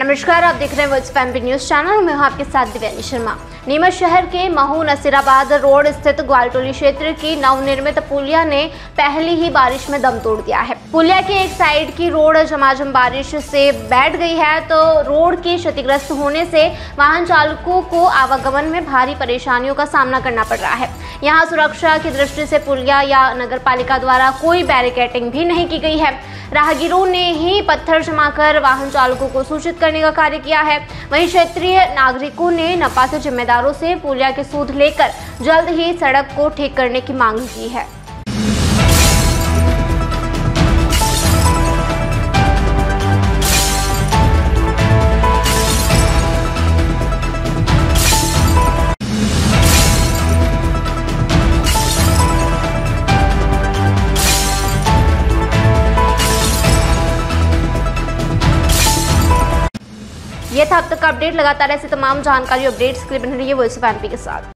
नमस्कार, आप देख रहे हैं वर्ल्ड फैमिली न्यूज़ चैनल मैं हूँ आपके साथ दिव्यानी शर्मा। नीमच शहर के महू नसीराबाद रोड स्थित ग्वालटोली क्षेत्र की नवनिर्मित पुलिया ने पहली ही बारिश में दम तोड़ दिया है। पुलिया के एक साइड की रोड झमाझम बारिश से बैठ गई है तो रोड के क्षतिग्रस्त होने से वाहन चालकों को आवागमन में भारी परेशानियों का सामना करना पड़ रहा है। यहाँ सुरक्षा की दृष्टि से पुलिया या नगर द्वारा कोई बैरिकेटिंग भी नहीं की गई है। राहगीरों ने ही पत्थर जमाकर वाहन चालकों को सूचित करने का कार्य किया है। वहीं क्षेत्रीय नागरिकों ने नपा के जिम्मेदारों से पुलिया के सूद लेकर जल्द ही सड़क को ठीक करने की मांग की है। ये था अब तक का अपडेट। लगातार ऐसी तमाम जानकारी अपडेट्स के लिए बने रहिए वॉइस ऑफ़ एमपी के साथ।